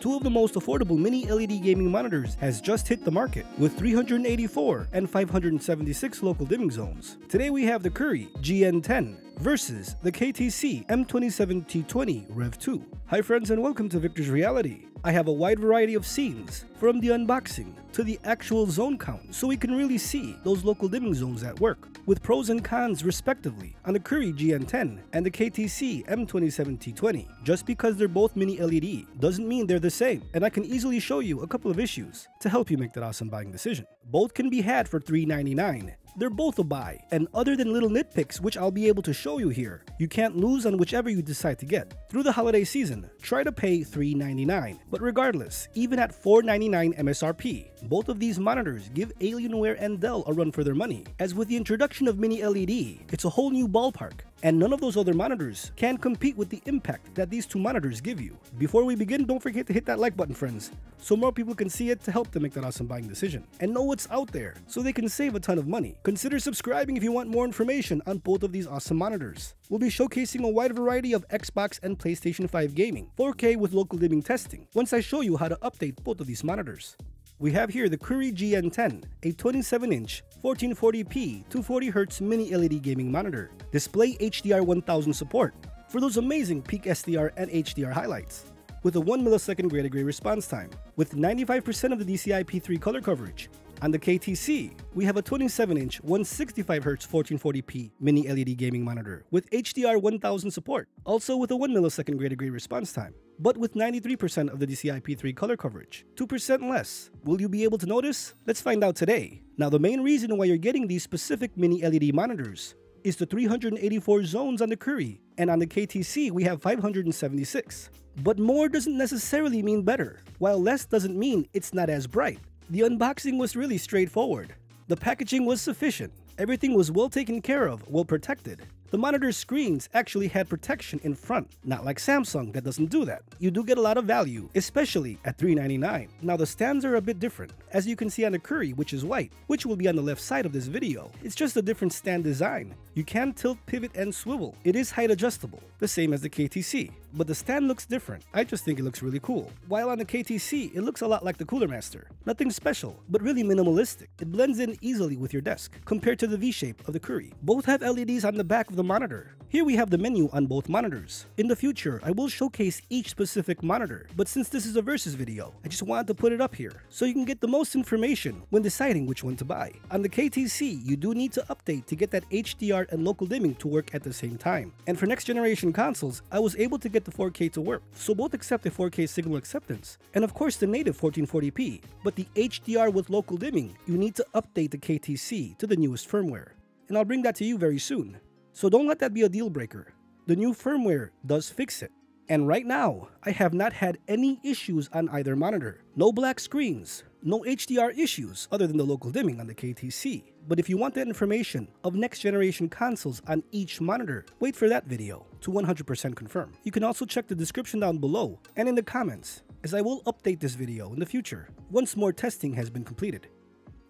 two of the most affordable mini LED gaming monitors has just hit the market with 384 and 576 local dimming zones. Today we have the Koorui GN10 versus the KTC M27T20 Rev 2. Hi friends and welcome to Viktors Reality. I have a wide variety of scenes, from the unboxing to the actual zone count, so we can really see those local dimming zones at work, with pros and cons respectively on the Koorui GN10 and the KTC M27T20. Just because they're both mini LED doesn't mean they're the same, and I can easily show you a couple of issues to help you make that awesome buying decision. Both can be had for $399, they're both a buy, and other than little nitpicks which I'll be able to show you here, you can't lose on whichever you decide to get. Through the holiday season, try to pay $3.99, But regardless, even at $4.99 MSRP, both of these monitors give Alienware and Dell a run for their money, as with the introduction of Mini LED, it's a whole new ballpark, and none of those other monitors can compete with the impact that these two monitors give you. Before we begin, don't forget to hit that like button, friends, so more people can see it to help them make that awesome buying decision, and know what's out there, so they can save a ton of money. Consider subscribing if you want more information on both of these awesome monitors. We'll be showcasing a wide variety of Xbox and PlayStation 5 gaming, 4K with local dimming testing, once I show you how to update both of these monitors. We have here the Koorui GN10, a 27-inch 1440p 240Hz mini LED gaming monitor. Display HDR 1000 support for those amazing peak SDR and HDR highlights. With a 1 millisecond gray to gray response time, with 95% of the DCI-P3 color coverage, on the KTC, we have a 27-inch 165Hz 1440p mini LED gaming monitor with HDR 1000 support, also with a 1 millisecond gray to gray response time, but with 93% of the DCI-P3 color coverage, 2% less. Will you be able to notice? Let's find out today. Now the main reason why you're getting these specific mini LED monitors is the 384 zones on the Koorui, and on the KTC we have 576. But more doesn't necessarily mean better, while less doesn't mean it's not as bright. The unboxing was really straightforward. The packaging was sufficient. Everything was well taken care of, well protected. The monitor screens actually had protection in front, not like Samsung that doesn't do that. You do get a lot of value, especially at 399. Now the stands are a bit different, as you can see on the Koorui which is white, which will be on the left side of this video. It's just a different stand design. You can tilt, pivot, and swivel. It is height adjustable, the same as the KTC. But the stand looks different. I just think it looks really cool. While on the KTC, it looks a lot like the Cooler Master. Nothing special, but really minimalistic. It blends in easily with your desk, compared to the V-shape of the Koorui. Both have LEDs on the back of the monitor. Here we have the menu on both monitors. In the future, I will showcase each specific monitor, but since this is a versus video, I just wanted to put it up here, so you can get the most information when deciding which one to buy. On the KTC, you do need to update to get that HDR and local dimming to work at the same time. And for next generation consoles, I was able to get the 4K to work, so both accept the 4K signal acceptance, and of course the native 1440p, but the HDR with local dimming, you need to update the KTC to the newest firmware. And I'll bring that to you very soon. So don't let that be a deal breaker. The new firmware does fix it. And right now, I have not had any issues on either monitor. No black screens, no HDR issues other than the local dimming on the KTC. But if you want that information of next generation consoles on each monitor, wait for that video to 100% confirm. You can also check the description down below and in the comments as I will update this video in the future once more testing has been completed.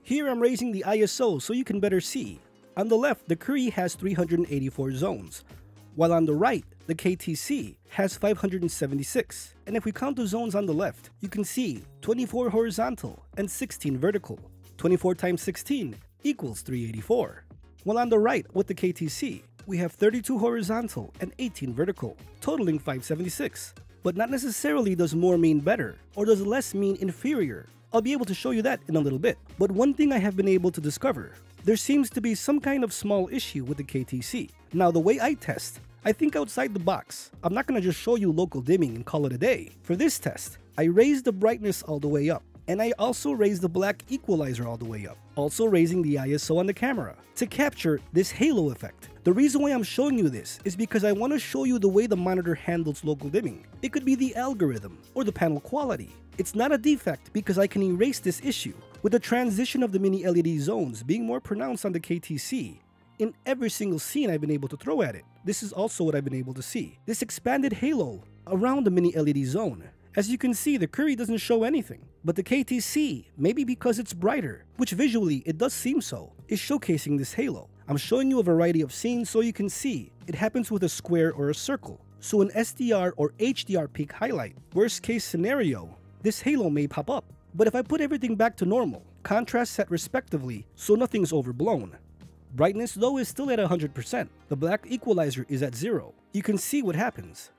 Here I'm raising the ISO so you can better see. On the left, the Koorui has 384 zones, while on the right, the KTC has 576. And if we count the zones on the left, you can see 24 horizontal and 16 vertical. 24 times 16 equals 384. While on the right with the KTC, we have 32 horizontal and 18 vertical, totaling 576. But not necessarily does more mean better, or does less mean inferior. I'll be able to show you that in a little bit. But one thing I have been able to discover, there seems to be some kind of small issue with the KTC. Now the way I test, I think outside the box. I'm not gonna just show you local dimming and call it a day. For this test, I raised the brightness all the way up. And I also raised the black equalizer all the way up, also raising the ISO on the camera to capture this halo effect. The reason why I'm showing you this is because I want to show you the way the monitor handles local dimming. It could be the algorithm or the panel quality. It's not a defect because I can erase this issue. With the transition of the mini LED zones being more pronounced on the KTC, in every single scene I've been able to throw at it, this is also what I've been able to see. This expanded halo around the mini LED zone. As you can see, the Koorui doesn't show anything, but the KTC, maybe because it's brighter, which visually it does seem so, is showcasing this halo. I'm showing you a variety of scenes so you can see it happens with a square or a circle. So an SDR or HDR peak highlight. Worst case scenario, this halo may pop up. But if I put everything back to normal, contrast set respectively so nothing's overblown. Brightness though is still at 100%. The black equalizer is at 0. You can see what happens.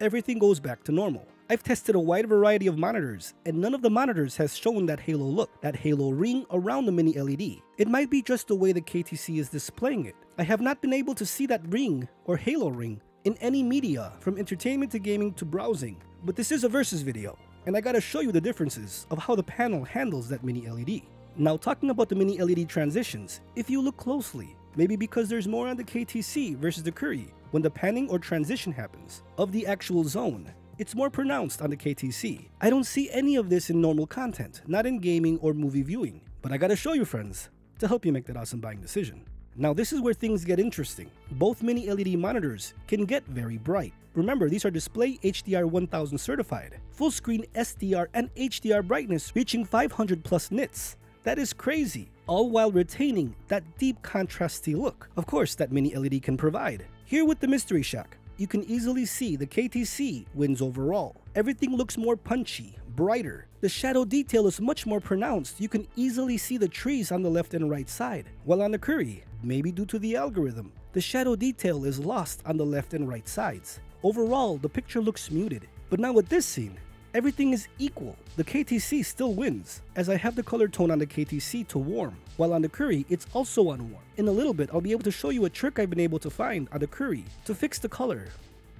Everything goes back to normal. I've tested a wide variety of monitors, and none of the monitors has shown that halo look, that halo ring around the mini LED. It might be just the way the KTC is displaying it. I have not been able to see that ring or halo ring in any media, from entertainment to gaming to browsing. But this is a versus video, and I gotta show you the differences of how the panel handles that mini LED. Now talking about the mini LED transitions, if you look closely, maybe because there's more on the KTC versus the Koorui, when the panning or transition happens, of the actual zone, it's more pronounced on the KTC. I don't see any of this in normal content, not in gaming or movie viewing. But I gotta show you friends, to help you make that awesome buying decision. Now this is where things get interesting. Both mini LED monitors can get very bright. Remember, these are Display HDR 1000 certified, full screen SDR and HDR brightness reaching 500 plus nits. That is crazy, all while retaining that deep contrasty look, of course, that mini LED can provide. Here with the Mystery Shack, you can easily see the KTC wins overall. Everything looks more punchy, brighter. The shadow detail is much more pronounced. You can easily see the trees on the left and right side. While on the Koorui, maybe due to the algorithm, the shadow detail is lost on the left and right sides. Overall, the picture looks muted. But now with this scene, everything is equal. The KTC still wins, as I have the color tone on the KTC to warm, while on the Koorui, it's also on warm. In a little bit, I'll be able to show you a trick I've been able to find on the Koorui to fix the color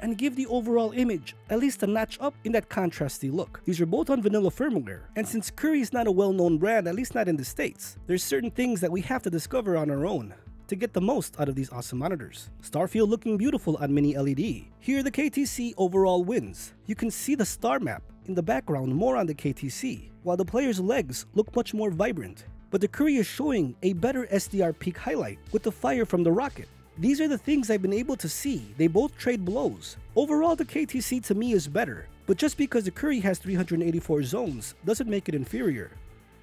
and give the overall image at least a notch up in that contrasty look. These are both on vanilla firmware, and since Koorui is not a well-known brand, at least not in the States, there's certain things that we have to discover on our own to get the most out of these awesome monitors. Starfield looking beautiful on mini LED. Here the KTC overall wins. You can see the star map in the background more on the KTC, while the player's legs look much more vibrant. But the Koorui is showing a better SDR peak highlight with the fire from the rocket. These are the things I've been able to see. They both trade blows. Overall, the KTC to me is better, but just because the Koorui has 384 zones doesn't make it inferior,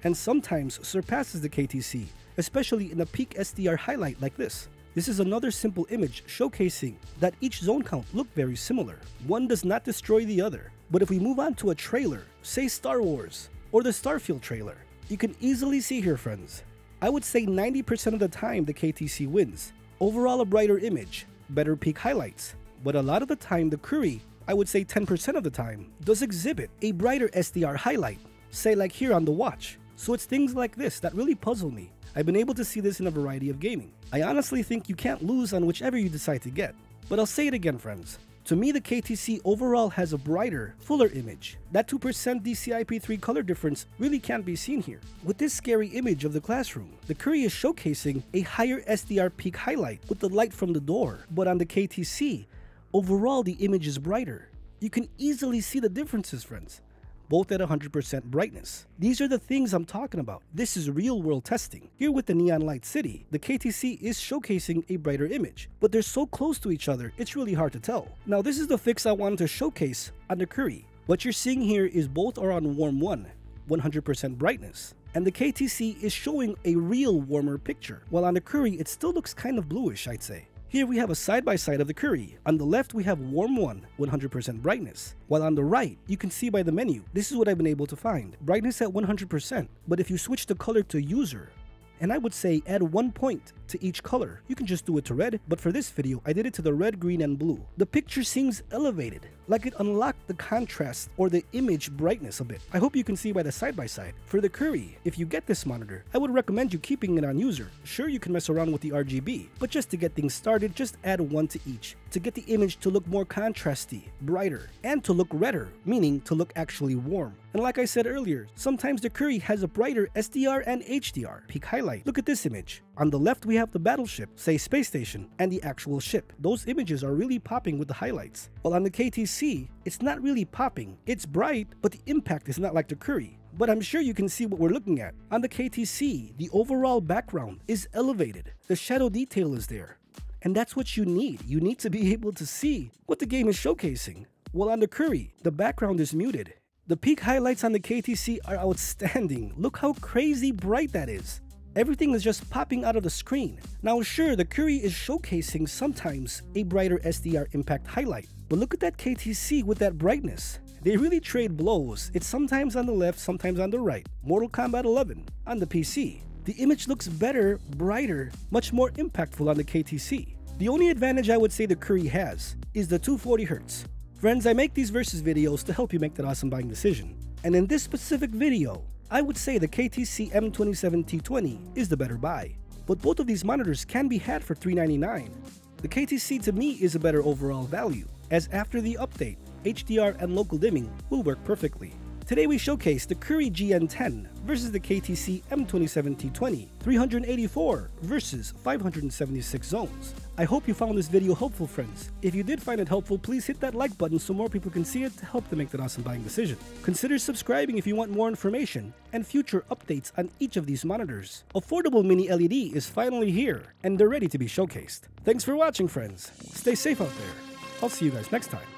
and sometimes surpasses the KTC, especially in a peak SDR highlight like this. This is another simple image showcasing that each zone count look very similar. One does not destroy the other. But if we move on to a trailer, say Star Wars, or the Starfield trailer, you can easily see here friends. I would say 90% of the time the KTC wins. Overall a brighter image, better peak highlights, but a lot of the time the Koorui, I would say 10% of the time, does exhibit a brighter SDR highlight, say like here on the watch. So it's things like this that really puzzle me. I've been able to see this in a variety of gaming. I honestly think you can't lose on whichever you decide to get. But I'll say it again friends, to me, the KTC overall has a brighter, fuller image. That 2% DCI-P3 color difference really can't be seen here. With this scary image of the classroom, the Koorui is showcasing a higher SDR peak highlight with the light from the door. But on the KTC, overall the image is brighter. You can easily see the differences, friends both at 100% brightness. These are the things I'm talking about. This is real world testing. Here with the Neon Light City, the KTC is showcasing a brighter image, but they're so close to each other, it's really hard to tell. Now this is the fix I wanted to showcase on the Koorui. What you're seeing here is both are on warm 1, 100% brightness, and the KTC is showing a real warmer picture, while on the Koorui it still looks kind of bluish I'd say. Here we have a side-by-side -side of the Koorui. On the left we have Warm 1, 100% brightness. While on the right, you can see by the menu, this is what I've been able to find. Brightness at 100%, but if you switch the color to User, and I would say add one point to each color. You can just do it to red, but for this video, I did it to the red, green, and blue. The picture seems elevated, like it unlocked the contrast or the image brightness a bit. I hope you can see by the side-by-side. -side. For the Koorui, if you get this monitor, I would recommend you keeping it on user. Sure, you can mess around with the RGB, but just to get things started, just add one to each to get the image to look more contrasty, brighter, and to look redder, meaning to look actually warm. And like I said earlier, sometimes the Koorui has a brighter SDR and HDR peak highlight. Look at this image. On the left, we have the battleship, say space station, and the actual ship. Those images are really popping with the highlights. While on the KTC, it's not really popping. It's bright, but the impact is not like the Koorui but I'm sure you can see what we're looking at. On the KTC, the overall background is elevated. The shadow detail is there. And that's what you need. You need to be able to see what the game is showcasing. While on the Koorui, the background is muted the peak highlights on the KTC are outstanding. Look how crazy bright that is. Everything is just popping out of the screen. Now sure, the Koorui is showcasing sometimes a brighter SDR impact highlight, but look at that KTC with that brightness. They really trade blows. It's sometimes on the left, sometimes on the right. Mortal Kombat 11 on the PC. The image looks better, brighter, much more impactful on the KTC. The only advantage I would say the Koorui has is the 240Hz. Friends, I make these versus videos to help you make that awesome buying decision. And in this specific video, I would say the KTC M27T20 is the better buy. But both of these monitors can be had for 399. The KTC to me is a better overall value, as after the update, HDR and local dimming will work perfectly. Today we showcase the Koorui GN10 versus the KTC M27T20, 384 versus 576 zones. I hope you found this video helpful friends. If you did find it helpful, please hit that like button so more people can see it to help them make that awesome buying decision. Consider subscribing if you want more information and future updates on each of these monitors. Affordable mini LED is finally here and they're ready to be showcased. Thanks for watching friends. Stay safe out there. I'll see you guys next time.